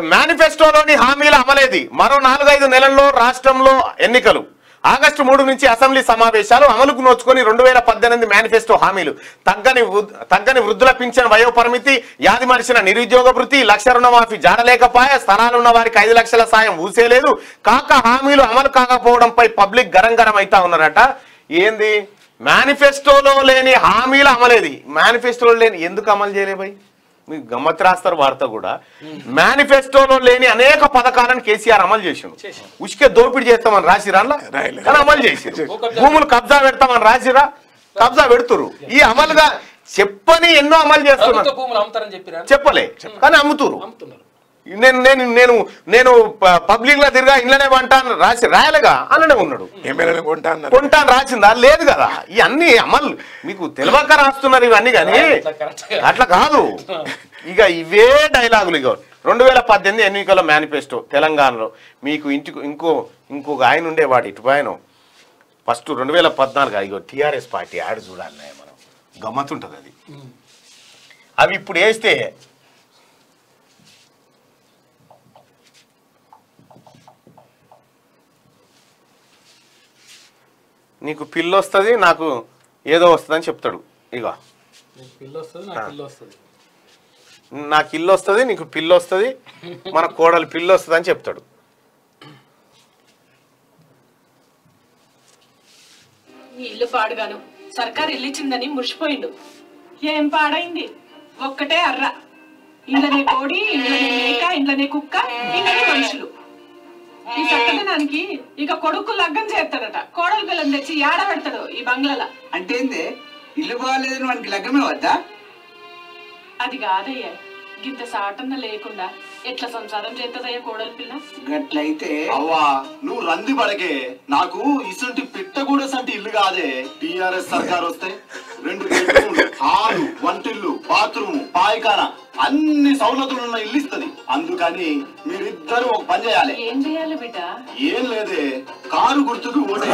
మేనిఫెస్టోలోని హామీల అమలేది. మరో నాలుగైదు నెలల్లో రాష్ట్రంలో ఎన్నికలు. ఆగస్టు మూడు నుంచి అసెంబ్లీ సమావేశాలు అమలుకు నోచుకొని రెండు వేల పద్దెనిమిది మేనిఫెస్టో హామీలు. తగ్గని తగ్గని వృద్ధుల పింఛన్ వయోపరిమితి యాది మరిచిన నిరుద్యోగ వృత్తి లక్ష రుణమాఫీ జాడలేకపాయ స్థలాలున్న వారికి ఐదు లక్షల సాయం ఊసేలేదు. కాక హామీలు అమలు కాకపోవడంపై పబ్లిక్ గరం గరం అయితా ఉన్నారట. ఏంది? మేనిఫెస్టోలో లేని హామీలు అమలేది. మేనిఫెస్టోలో లేని ఎందుకు అమలు చేయలేబాయి మీకు గమ్మత్ రాస్తారు వార్త కూడా మేనిఫెస్టోలో లేని అనేక పథకాలను కేసీఆర్ అమలు చేసిండు. ఉచికే దోపిడీ చేస్తామని రాసిరా. కానీ అమలు చేసిరు భూములు కబ్జా పెడతామని రాసిరా? కబ్జా పెడుతురు ఈ అమలుగా చెప్పని ఎన్నో అమలు చేస్తున్నారు. భూములు అమ్ముతారని చెప్పిరా? చెప్పలే. కానీ అమ్ముతురు అమ్ముతున్నారు. నేను నేను నేను నేను పబ్లిక్లో తిరిగా ఇళ్ళనే వంటాను రాసి రాయలేగా? అలానే ఉన్నాడు. ఎమ్మెల్యేలు కొంటా అన్నారు. కొంటాను రాసిందా? లేదు కదా. ఇవన్నీ అమలు మీకు తెలియక రాస్తున్నారు ఇవన్నీ కానీ అట్లా కాదు. ఇక ఇవే డైలాగులు ఇక రెండు వేల పద్దెనిమిది ఎన్నికల మేనిఫెస్టో తెలంగాణలో మీకు ఇంటికి ఇంకో ఇంకొక ఆయన ఉండేవాడు ఇటు ఆయన ఫస్ట్ రెండు వేల పద్నాలుగు ఇగో టీఆర్ఎస్ పార్టీ యాడ్ చూడాలి మనం. గమ్మతుంటుంది అది. అవి ఇప్పుడు వేస్తే నీకు పిల్లి వస్తుంది నాకు ఏదో వస్తుందని చెప్తాడు. ఇక నీకు పిల్లి వస్తుంది నాకు పిల్లి వస్తుంది నాకు ఇల్లు వస్తుంది నీకు పిల్లి వస్తుంది మన కోడలు పిల్లి వస్తుంది అని చెప్తాడు. ఈ ఇల్లు పాడుగాను. సర్కార్ ఇల్లు ఇచ్చిందని మురిసిపోయిండు. ఏం పాడైంది? ఒక్కటే అర్ర. ఇండ్లనే కోడి ఇండ్లనే మేక ఇండ్లనే కుక్క ఇండ్లనే మనుషులు. ఈ చక్కదనానికి ఇక కొడుకు లగ్గం చేస్తాడట. కోడలు పిల్లని తెచ్చి ఏడ పెడతాడు ఈ బంగ్లాల? అంటే ఏంది? ఇల్లు బాగాలేదు మనకి లగ్గమే వద్దా? అది కాదయ్యా. గింత సాటన్న లేకుండా ఎట్లా సంసారం చేస్తుందయ్యా కోడలు పిల్ల? గట్లయితే అవ్వా నువ్వు రంది పడకే. నాకు ఇసుంటి పిట్ట కూడా సంటి ఇల్లు కాదే. టిఆర్ఎస్ సర్కార్ వస్తే రెండు హాలు వంటిల్లు బాత్రూమ్ పాయకాన? అన్ని సౌలతులు ఉన్న ఇల్లు ఇస్తుంది. అందుకని మీరిద్దరు ఒక పని చేయాలి. ఏం చేయాలి బిడ్డ? ఏం లేదే కారు గుర్తుకు ఓటే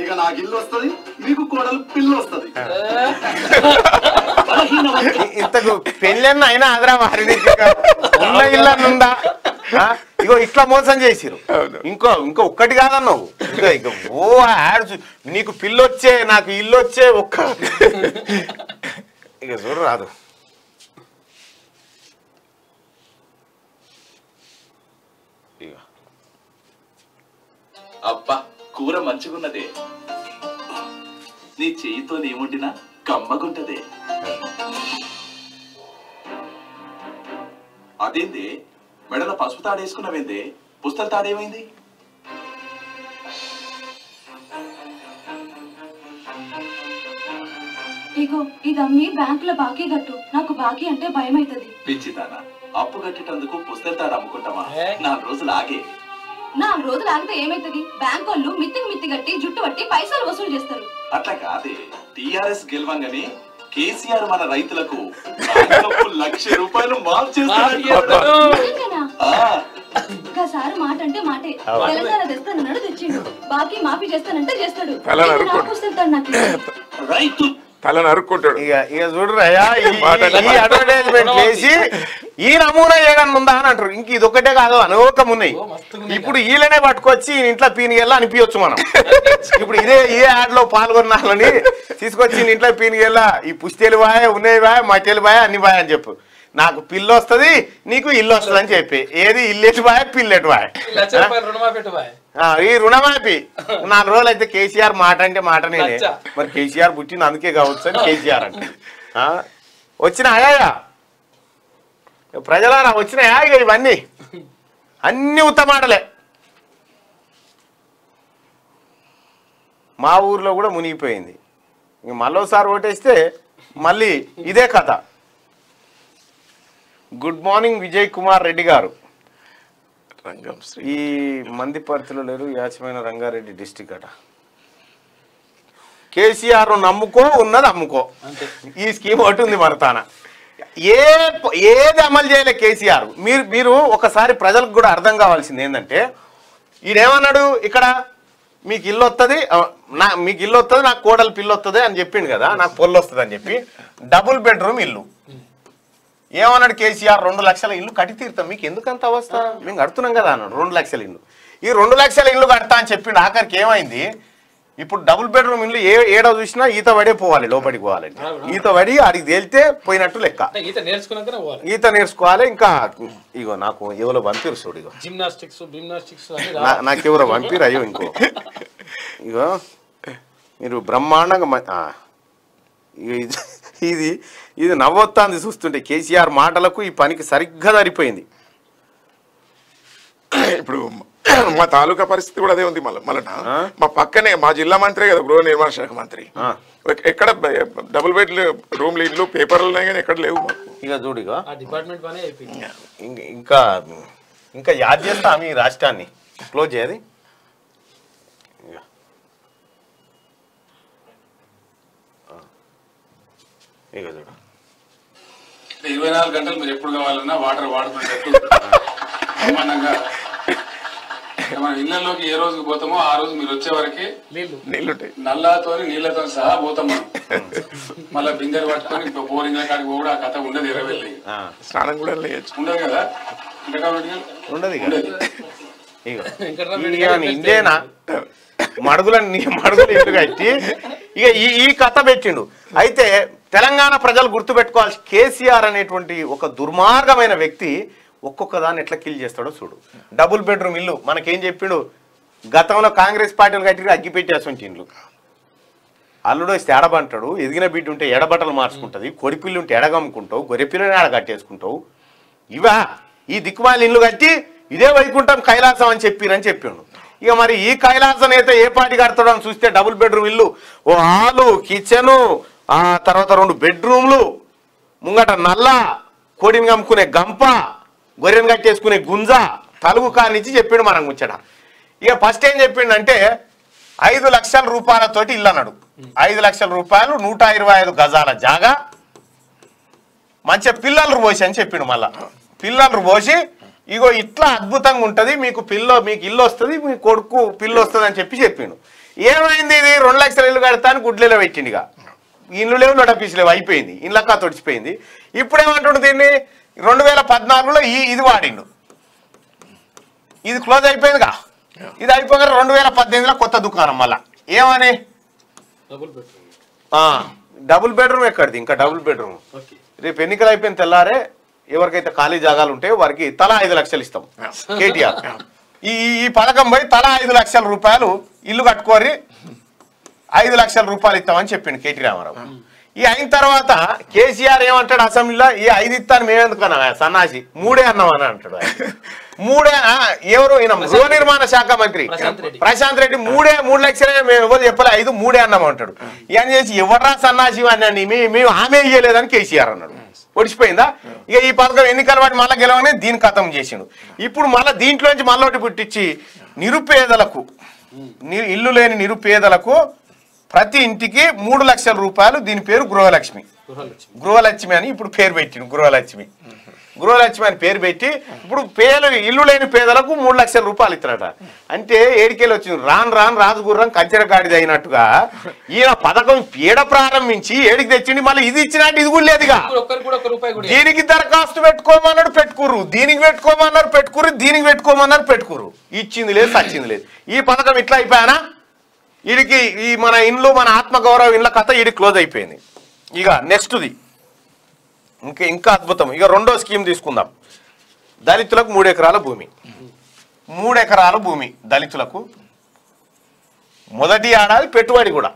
ఇక నాకు ఇల్లు వస్తది మీకు కోడలు పిల్లు వస్తది. ఇంతకు పెళ్ళన్న అయినా ఆదరా మారి ఉన్న? ఇగో ఇట్లా మోసం చేసిరు. ఇంకో ఇంకో ఒక్కటి కాదన్నావు. ఇంకా ఇక ఓ యాడ్ చూ- నీకు పిల్లు వచ్చే నాకు ఇల్లు వచ్చే ఒక్క ఇక చూడు ఇక అబ్బా కూర మంచిగున్నదే. నీ చెయ్యితో ఏముంటినా కమ్మగుంటదే. అదేంది? మెడలో పసుపు తాడేసుకున్నావేంది? పుస్తల తాడేమైంది? ఇగో ఇది అమ్మి బ్యాంకులో బాకీ కట్టు నాకు బాకీ అంటే భయం అవుతుంది పిచ్చిదానా? అప్పు కట్టేటందుకు పుస్తల తాడు అమ్ముకుంటామా? నాలుగు రోజులు ఆగే. నాలుగు రోజులు ఆగితే ఏమైతుంది? బ్యాంక్ వాళ్ళు మిత్తికి మిత్తి కట్టి జుట్టు పట్టి పైసలు వసూలు చేస్తారు. అట్లా కాదే. టిఆర్ఎస్ గెలవంగానే కేసీఆర్ మన రైతులకు లక్ష రూపాయలు మాఫ్ చేస్తాడు. నిజంగానా? ఒకసారి మాట అంటే మాటే. తెలంగాణ తెస్తానన్నాడు తెచ్చిండు. బాకీ మాఫీ చేస్తానంటే చేస్తాడు. రైతు తల నరుక్కుంటాడు ఇక ఇక చూడరయ్యా ఈ- మాట ఈ అడ్వర్టైజ్మెంట్ చేసి ఈ నమూనా ఏదన్నా ఉందా అని అంటారు. ఇంక ఇది ఒకటే కాదు అనేకం ఉన్నాయి. ఇప్పుడు వీళ్ళనే పట్టుకొచ్చి ఇంట్లో పీనిగెళ్ళ అనిపించచ్చు మనం. ఇప్పుడు ఇదే ఏ యాడ్లో పాల్గొన్నాలని తీసుకొచ్చి ఇంట్లో పీనిగెళ్ళ ఈ పుస్తేలు బాయ్ ఉన్నాయి బాయ్ మట్టెలు బాయ్ అన్ని బాయ్ అని చెప్పు. నాకు పిల్లు వస్తుంది నీకు ఇల్లు వస్తుంది అని చెప్పి. ఏది ఇల్లేటి బాయ్ పిల్లెటు బాయ్? ఈ రుణమాఫీ. నాలుగు రోజులు అయితే కేసీఆర్ మాట అంటే మాటనే. మరి కేసీఆర్ పుట్టింది అందుకే కావచ్చు అని కేసీఆర్ అంటే ఆ, వచ్చినాయా ప్రజలారా వచ్చినాయా ఇక ఇవన్నీ? అన్ని ఉత్తమాటలే మా ఊర్లో కూడా మునిగిపోయింది. ఇంక మళ్ళోసారి ఓటేస్తే మళ్ళీ ఇదే కథ. గుడ్ మార్నింగ్ విజయ్ కుమార్ రెడ్డి గారు. రంగం శ్రీ ఈ మందిపర్తిలో లేరు యాచమైన రంగారెడ్డి డిస్టిక్ అట. కేసీఆర్ నమ్ముకో ఉన్నది అమ్ముకో. ఈ స్కీమ్ ఒకటి ఉంది మరతాన ఏ ఏది అమలు చేయలే కేసీఆర్? మీరు మీరు ఒకసారి ప్రజలకు కూడా అర్థం కావాల్సింది ఏంటంటే ఈయనేమన్నాడు ఇక్కడ మీకు ఇల్లు వస్తుంది నా మీకు ఇల్లు వస్తుంది నాకు కోడలు పిల్లు వస్తుంది అని చెప్పిండు కదా నాకు పొల్లు వస్తుంది అని చెప్పి డబుల్ బెడ్రూమ్ ఇల్లు. ఏమన్నాడు కేసీఆర్? రెండు లక్షల ఇల్లు కట్టి తీరుతాం. మీకు ఎందుకంత అవస్థ? మేము కడుతున్నాం కదా అన్నాడు. రెండు లక్షల ఇల్లు. ఈ రెండు లక్షల ఇల్లు కడతా అని చెప్పిండు ఆఖరికి ఏమైంది? ఇప్పుడు డబుల్ బెడ్రూమ్ ఇల్లు ఏ ఏడో చూసినా ఈత పడే పోవాలి లోపలికి పోవాలంటే ఈత పడి ఆడికి తేలితే పోయినట్టు లెక్క. ఈత నేర్చుకోవాలి ఇంకా ఇగో నాకు ఎవరో పంపిరు చూడు ఇగో. జిమ్నాస్టిక్స్ జిమ్నాస్టిక్స్ అని నా- నాకెవరో పంపిరు అయ్యో ఇంకో. ఇగో మీరు బ్రహ్మాండంగా ఇది- ఇది నవ్వొత్తాంది చూస్తుంటే కేసీఆర్ మాటలకు ఈ పనికి సరిగ్గా సరిపోయింది. ఇప్పుడు మా తాలూకా పరిస్థితి కూడా అదే ఉంది మళ్ళీ మళ్ళీ? మా పక్కనే మా జిల్లా మంత్రి కదా గృహ నిర్మాణ శాఖ మంత్రి. ఎక్కడ డబుల్ బెడ్ రూమ్లు ఇల్లు పేపర్లు ఉన్నాయి కానీ ఎక్కడ లేవు ఇక చూడు ఇగో ఆ డిపార్ట్మెంట్ పనే అయిపోయింది. ఇంక- ఇంకా ఇంకా యాద్ చేస్తాం ఈ రాష్ట్రాన్ని. క్లోజ్. ఆ. ఇగో చూడు. ఇరవై నాలుగు గంటలు మీరు ఎప్పుడు కావాలన్నా వాటర్ బ్రహ్మాండంగా. మన ఇళ్ళలోకి ఏ రోజుకి పోతామో ఆ రోజు మీరు వచ్చే వరకే నీళ్ళు. నీళ్ళుంటాయి. నల్లతో నీళ్ళతో సహా పోతాం మనం మళ్ళా బిందెలు పట్టుకొని బోరింగ్ కాడికి కూడా ఆ కథ ఉండదు ఇరవై. స్నానం కూడా ఉండదు కదా? ఉండదు మడుగులని మడుగులు కట్టి? ఇక ఈ ఈ కథ పెట్టిండు. అయితే తెలంగాణ ప్రజలు గుర్తుపెట్టుకోవాల్సి కేసీఆర్ అనేటువంటి ఒక దుర్మార్గమైన వ్యక్తి ఒక్కొక్క దాన్ని ఎట్లా కిల్ చేస్తాడో చూడు. డబుల్ బెడ్రూమ్ ఇల్లు మనకేం చెప్పిండు? గతంలో కాంగ్రెస్ పార్టీలు కట్టి అగ్గిపెట్టేసి ఇండ్లు అల్లుడు వస్తే ఎడబంటాడు ఎదిగిన బిడ్డ ఉంటే ఎడబట్టలు మార్చుకుంటుంది కొడిపిల్లు ఉంటే ఎడగమ్ముకుంటావు గొరెపిల్లని ఆడ కట్టేసుకుంటావు. ఇవా ఈ దిక్కుమాలి ఇల్లు కట్టి ఇదే వైకుంఠం కైలాసం అని చెప్పిరని చెప్పిండు ఇక మరి ఈ కైలాసం అయితే ఏ పార్టీ కడతాడో అని చూస్తే డబుల్ బెడ్రూమ్ ఇల్లు. ఓ హాలు కిచెను తర్వాత రెండు బెడ్రూమ్లు ముంగట నల్ల కోడిని కమ్ముకునే గంప గొర్రెని కట్టేసుకునే గుంజ తలుగు కానిచ్చి చెప్పిండు మనం ముచ్చట ఇక ఫస్ట్ ఏం చెప్పిండంటే ఐదు లక్షల రూపాయలతోటి ఇల్లు అన్నాడు. ఐదు లక్షల రూపాయలు నూట ఇరవై ఐదు గజాల జాగా. మంచిగా పిల్లలు పోసి అని చెప్పిండు మళ్ళా. పిల్లలు పోసి ఇగో ఇట్లా అద్భుతంగా ఉంటుంది మీకు పిల్ల మీకు ఇల్లు వస్తుంది మీ కొడుకు పిల్లు వస్తుంది అని చెప్పి చెప్పిండు. ఏమైంది ఇది? రెండు లక్షల ఇల్లు కడతాను గుడ్లలో పెట్టిండు ఇల్లు లేవు నోట పీసు లేవు అయిపోయింది. ఇళ్ళక్క తొడిచిపోయింది. ఇప్పుడు ఏమంటుండు దీన్ని? రెండు వేల పద్నాలుగులో ఈ ఇది వాడిండు. ఇది క్లోజ్ అయిపోయిందిగా. ఇది అయిపోగా రెండు వేల పద్దెనిమిదిలో కొత్త దుకాణం మళ్ళా. ఏమని? డబుల్ బెడ్రూమ్ ఆ, డబుల్ బెడ్రూమ్ ఎక్కడిది? ఇంకా డబుల్ బెడ్రూమ్ రేపు ఎన్నికలు అయిపోయిన తెల్లారే ఎవరికైతే ఖాళీ జాగాలు ఉంటాయో వారికి తలా ఐదు లక్షలు ఇస్తాం. కేటీఆర్. ఈ ఈ- ఈ పథకం పోయి తలా ఐదు లక్షల రూపాయలు ఇల్లు కట్టుకోరి ఐదు లక్షల రూపాయలు ఇస్తామని చెప్పిండు కేటీ రామారావు. ఈ అయిన తర్వాత కేసీఆర్ ఏమంటాడు అసెంబ్లీలో ఈ ఐదు ఇస్తాను మేమెందుకు అన్నా సన్నాసి? మూడే అన్నాం అని అంటాడు. మూడే ఎవరు? ఈయన గృహ నిర్మాణ శాఖ మంత్రి. ప్రశాంత్ రెడ్డి. ప్రశాంత్ రెడ్డి మూడే మూడు లక్షలే మేము ఎవరు చెప్పలే ఐదు మూడే అన్నాం అంటాడు. ఇవన్నీ చేసి ఎవర్రా సన్నాసి అని మేము ఆమె ఇయ్యలేదని కేసీఆర్ అన్నాడు. ఒడిచిపోయిందా? ఇక ఈ పథకం ఎన్నికల వాటి మళ్ళీ గెలవగానే దీని కథం చేసిండు. ఇప్పుడు మళ్ళీ దీంట్లోంచి మళ్ళొకటి పుట్టించి నిరుపేదలకు ఇల్లు లేని నిరుపేదలకు ప్రతి ఇంటికి మూడు లక్షల రూపాయలు దీని పేరు గృహలక్ష్మి. గృహలక్ష్మి. అని ఇప్పుడు పేరు పెట్టిండు గృహలక్ష్మి. గృహలక్ష్మి అని పేరు పెట్టి ఇప్పుడు పేద ఇల్లు లేని పేదలకు మూడు లక్షల రూపాయలు ఇస్తారట అంటే ఏడికెళ్ళి వచ్చింది రాను రాను రాజుగుర్రం కంచెర గాడిది అయినట్టుగా ఈయన పథకం పీడ ప్రారంభించి ఏడికి తెచ్చిండి మళ్ళీ ఇది ఇచ్చినట్టు ఇది కూడా లేదుగా. దీనికి దరఖాస్తు పెట్టుకోమన్నాడు పెట్టుకురు దీనికి పెట్టుకోమన్నారు పెట్టుకురు దీనికి పెట్టుకోమన్నారు పెట్టుకురు ఇచ్చింది లేదు సచ్చింది లేదు. ఈ పథకం ఇట్లా అయిపోయానా? వీడికి ఈ మన ఇండ్లు మన ఆత్మగౌరవం ఇండ్ల కథ వీడికి క్లోజ్ అయిపోయింది. ఇక నెక్స్ట్ది. ఇంకా ఇంకా అద్భుతం. ఇక రెండో స్కీమ్ తీసుకుందాం. దళితులకు మూడు ఎకరాల భూమి. మూడు ఎకరాల భూమి దళితులకు. మొదటి ఏడాది పెట్టుబడి కూడా.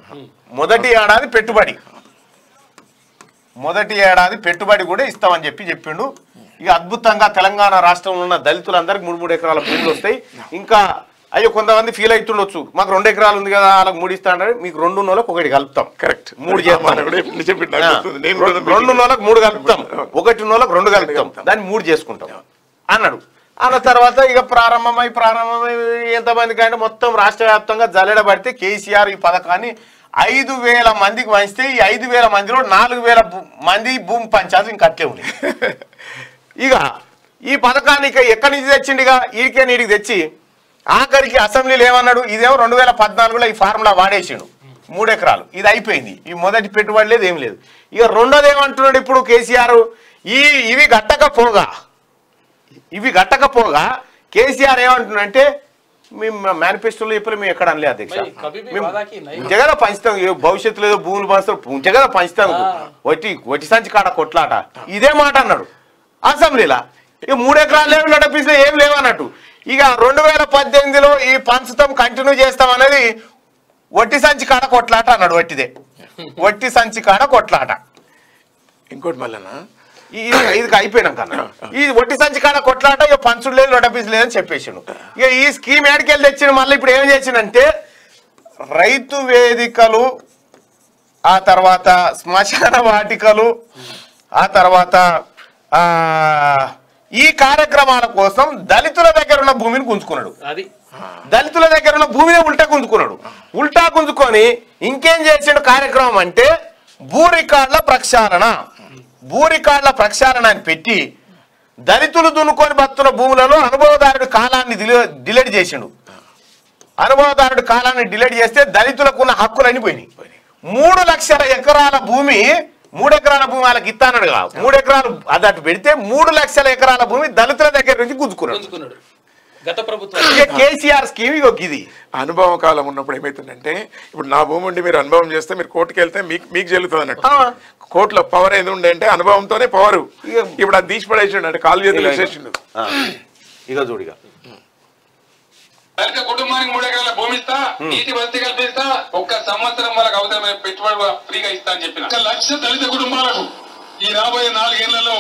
మొదటి ఏడాది పెట్టుబడి. మొదటి ఏడాది పెట్టుబడి కూడా ఇస్తామని చెప్పి చెప్పిండు. ఇక అద్భుతంగా తెలంగాణ రాష్ట్రంలో ఉన్న దళితులందరికీ మూడు మూడు ఎకరాల భూములు వస్తాయి. ఇంకా అయ్యో కొంతమంది ఫీల్ అవుతుండొచ్చు. మాకు రెండు ఎకరాలు ఉంది కదా వాళ్ళకి మూడు ఇస్తా అంటే మీకు రెండు నెలలకు ఒకటి కలుపుతాం. కరెక్ట్ మూడు రెండు- నెలలకు మూడు కలుపుతాం. ఒకటి నెలకు రెండు కలుపుతాం. దాన్ని మూడు చేసుకుంటాం. అన్నాడు. అన్న తర్వాత ఇక ప్రారంభమై ప్రారంభమై ఎంతమంది కంటే మొత్తం రాష్ట్ర వ్యాప్తంగా జల్లెడ పడితే కేసీఆర్ ఈ పథకాన్ని ఐదు వేల మందికి పంచితే ఈ ఐదు వేల మందిలో నాలుగు వేల మంది భూమి పంచాయతీ ఇంకా అట్లే ఉంది. ఇక ఈ పథకాన్ని ఇక ఎక్కడి నుంచి తెచ్చిండు ఇక? ఈడికే నీడికి తెచ్చి ఆఖరికి అసెంబ్లీలో ఏమన్నాడు? ఇదేమో రెండు వేల పద్నాలుగులో ఈ ఫార్ములా వాడేసిండు. మూడు ఎకరాలు. ఇది అయిపోయింది. ఈ మొదటి పెట్టుబడి లేదు ఏం లేదు. ఇక రెండోది ఏమంటున్నాడు ఇప్పుడు కేసీఆర్? ఈ ఇవి గట్టకపోగా ఇవి గట్టకపోగా కేసీఆర్ ఏమంటున్నాడంటే మేము మేనిఫెస్టోలో చెప్పలే మేము ఎక్కడ అనలే అధ్యక్ష. జగద పంచుతాం భవిష్యత్తులో ఏదో భూములు పంచుతాం జగద పంచుతాం. వట్టి వట్టి సంచి కాడ కొట్లాట. ఇదే మాట అన్నాడు. అసెంబ్లీలా? ఇక మూడు ఎకరాలు లేవు నడిపిస్తే ఏం లేవు అన్నట్టు. ఇక రెండు వేల పద్దెనిమిదిలో ఈ పంచుతాం కంటిన్యూ చేస్తాం అనేది వట్టి సంచి కాడ కొట్లాట అన్నాడు వట్టిదే. వట్టి సంచి కాడ కొట్లాట. ఇంకోటి మళ్ళా ఈ- ఇది అయిపోయినాక అన్న. ఈ వట్టి సంచి కాడ కొట్లాట ఇక పంచుడు లేదు నడపించు లేదని చెప్పేసాడు. ఇక ఈ స్కీమ్ ఏడికెళ్ళి తెచ్చిన మళ్ళీ ఇప్పుడు ఏం చేసిందంటే రైతు వేదికలు ఆ తర్వాత శ్మశాన వాటికలు ఆ తర్వాత ఈ కార్యక్రమాల కోసం దళితుల దగ్గర ఉన్న భూమిని గుంజుకున్నాడు. అది. దళితుల దగ్గర ఉన్న భూమిని ఉల్టా గుంజుకున్నాడు. ఉల్టా గుంజుకొని ఇంకేం చేసాడు కార్యక్రమం అంటే భూ రికార్డుల ప్రక్షాళన. భూ రికార్డుల ప్రక్షాళన అని పెట్టి దళితులు దున్నుకొని బతున్న భూములలో అనుభవదారుడి కాలాన్ని డిలే- డిలీట్ చేసిండు. అనుభవదారుడి కాలాన్ని డిలీట్ చేస్తే దళితులకు ఉన్న హక్కులన్నీ పోయినాయి. మూడు లక్షల ఎకరాల భూమి మూడు ఎకరాల భూమి వాళ్ళకి ఇస్తానడు కాదు. మూడు ఎకరాలు అది అటు పెడితే మూడు లక్షల ఎకరాల భూమి దళితుల దగ్గర నుంచి గుంజుకున్నాడు గత ప్రభుత్వం కేసీఆర్ స్కీమ్ ఇది. అనుభవం కాలం ఉన్నప్పుడు ఏమైతుందంటే ఇప్పుడు నా భూమి ఉండి మీరు అనుభవం చేస్తే మీరు కోర్టుకి వెళ్తే మీకు మీకు చెల్లుతుంది అన్నట్టు. కోర్టులో పవర్ ఏది ఉండే అంటే అనుభవంతోనే పవర్ ఇప్పుడు అది తీసి పడేసిండు అంటే కాలు చేతులు వేసేసిండు. ఇక చూడిగా కల్పిస్తా నీటి వసతి కల్పిస్తా ఒక్క సంవత్సరం వాళ్ళకి అవసరమైన పెట్టుబడి ఫ్రీగా ఇస్తా అని చెప్పిన. లక్ష దళిత కుటుంబాలకు ఈ రాబోయే నాలుగేళ్ళలో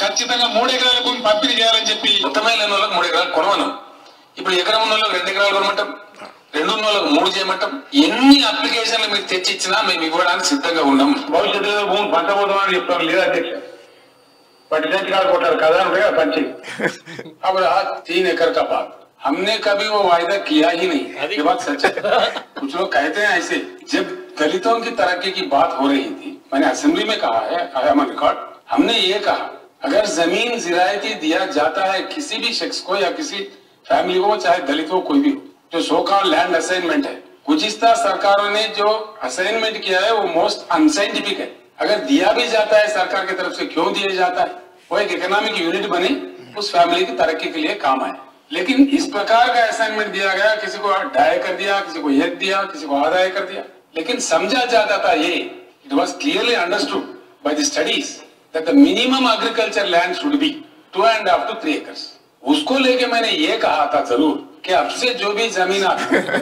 ఖచ్చితంగా మూడు ఎకరాల భూమి పంపిణీ చేయాలని చెప్పి. మొత్తమైన వాళ్ళకి మూడు ఎకరాలు కొనవను ఇప్పుడు ఎకరం ఉన్న వాళ్ళకి రెండు ఎకరాలు కొనమంటాం రెండు ఉన్న వాళ్ళకి మూడు చేయమంటాం. ఎన్ని అప్లికేషన్లు మీరు తెచ్చిచ్చినా మేము ఇవ్వడానికి సిద్ధంగా ఉన్నాం. భవిష్యత్తులో భూమి పంచబోతామని చెప్తాం లేదా అధ్యక్ష? పట్టి కాదు కొట్టారు కదా పంచి. అప్పుడు తీన్ ఎకర కా हमने कभी वो वायदा किया ही नहीं। ये बात सच है। कुछ लोग कहते हैं ऐसे जब दलितों की तरक्की की बात हो रही थी मैंने असेंबली में कहा है आई एम रिकॉर्ड हमने ये कहा अगर ज़मीन जिरायती दिया जाता है किसी भी शख्स को या किसी फैमिली को चाहे दलित हो कोई भी हो जो सो कॉल लैंड असाइनमेंट है गुजिस्ता सरकारों ने जो असाइनमेंट किया है वो मोस्ट अनसाइंटिफिक है। अगर दिया भी जाता है सरकार की तरफ़ से क्यों दिया जाता है? वो एक इकोनॉमिक यूनिट बने उस फैमिली की तरक्की के लिए काम आए लेकिन इस प्रकार का असाइनमेंट दिया गया किसी को ढाई कर दिया किसी को एक दिया किसी को आधा कर दिया। लेकिन समझा जाता था ये it was clearly understood by the studies that the minimum agriculture land should be two and up to three acres उसको लेके मैंने ये कहा था ज़रूर कि अब से जो भी ज़मीन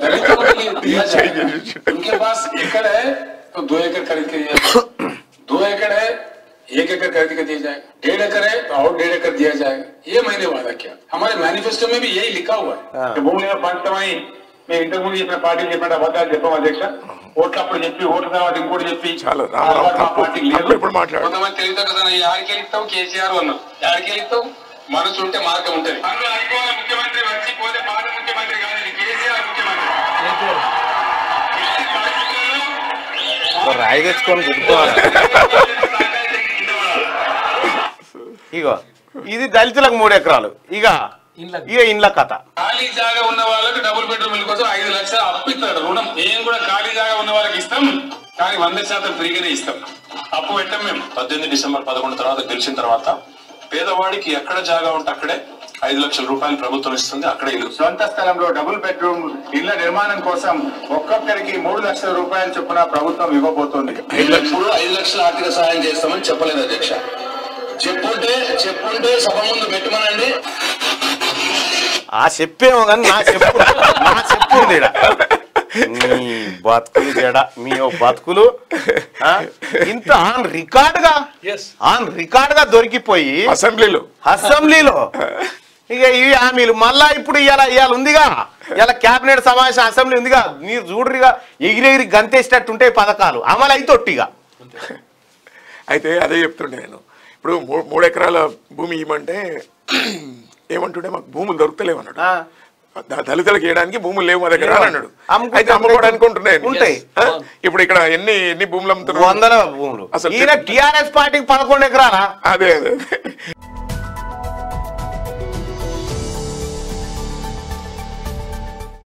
दलितों के लिए दिया उनके पास एकड़ है तो दो एकड़ खरीद के दिया दो एकड़ है एक एकड़ खरीद के दिया जाएगा डेढ़ एकड़ है तो और डेढ़ एकड़ दिया जाएगा। ये मैंने वादा किया? हमारे मैनिफेस्टो में भी यही लिखा हुआ है कि భూమి మీద పంచమై మేము ఇంతకు ముందు చెప్పిన పార్టీలు చెప్పిన అబద్ధాలు చెప్పాం అధ్యక్ష ఓట్లు అప్పుడు చెప్పి ఓట్ల తర్వాత ఇంకోటి చెప్పి చాలు, రామ్, ఆ తర్వాత రామ్, మా తప్పు. పార్టీకి లేదు. తప్పు ఇప్పుడు మాట్లాడు. కొంతమంది తెలియదు కదా యాడికి వెళ్తావు కేసీఆర్ అన్నావు యాడికి వెళ్తావు మనసు ఉంటే మార్గం ఉంటది అందులో అయిపోవాలి ముఖ్యమంత్రి వచ్చి పోతే పాత ముఖ్యమంత్రి కాదు ఇది కేసీఆర్ ముఖ్యమంత్రి ఇలాంటి పరిస్థితుల్లో రాయి తెచ్చుకొని ఇది దళితులకు మూడు ఎకరాలు. ఇక. ఇక ఇండ్ల కథ. ఖాళీ జాగా ఉన్న వాళ్ళకి డబుల్ బెడ్రూమ్ ఇల్లు కోసం ఐదు లక్షలు అప్పు ఇస్తాడు రుణం. మేము కూడా ఖాళీ జాగా ఉన్న వాళ్ళకి ఇస్తాం కానీ వంద శాతం ఫ్రీగానే ఇస్తాం. అప్పు పెట్టం మేము. పద్దెనిమిది డిసెంబర్ పదకొండు తర్వాత గెలిచిన తర్వాత పేదవాడికి ఎక్కడ జాగా ఉంటే అక్కడే ఐదు లక్షల రూపాయలు ప్రభుత్వం ఇస్తుంది అక్కడే ఇల్లు. సొంత స్థలంలో డబుల్ బెడ్రూమ్ ఇళ్ళ నిర్మాణం కోసం ఒక్కొక్కరికి మూడు లక్షల రూపాయలు చొప్పున ప్రభుత్వం ఇవ్వబోతోంది. ఐదు లక్షల ఆర్థిక సహాయం చేస్తామని చెప్పలేదు అధ్యక్ష. చెప్పుంటే చెప్పుంటే సభ ముందు పెట్టమనండి. ఆ చెప్పేమో కానీ నా చెప్పు నా చెప్పు ఉంది ఈడ. మీ బతుకులు జడ మీ ఓ బతుకులు ఆ? ఇంత ఆన్ రికార్డుగా ఎస్ ఆన్ రికార్డుగా దొరికిపోయి అసెంబ్లీలో. అసెంబ్లీలో. ఇక ఇవి హామీలు. మళ్ళా ఇప్పుడు ఇవాళ ఇవాళ ఉందిగా. ఇవాళ కేబినెట్ సమావేశం అసెంబ్లీ ఉందిగా. మీరు చూడరిగా ఎగిరెగిరి గంతేసినట్టు ఉంటాయి పథకాలు. అమలు అయితే ఒట్టిగా అయితే అదే చెప్తుండే నేను. ఇప్పుడు మూడు ఎకరాల భూమి ఇవ్వమంటే ఏమంటుండే మాకు భూములు దొరుకుతలేవు అన్నాడు దళితులకు వేయడానికి భూములు లేవు మా దగ్గర అని అన్నాడు. అయితే అమ్ముకోవడానికి ఉంటున్నాయి. ఉంటాయి. ఇప్పుడు ఇక్కడ ఎన్ని ఎన్ని భూములు అమ్ముతున్నారు? వందల భూములు. అసలు టిఆర్ఎస్ పార్టీకి పదకొండు ఎకరాలా? అదే అదే.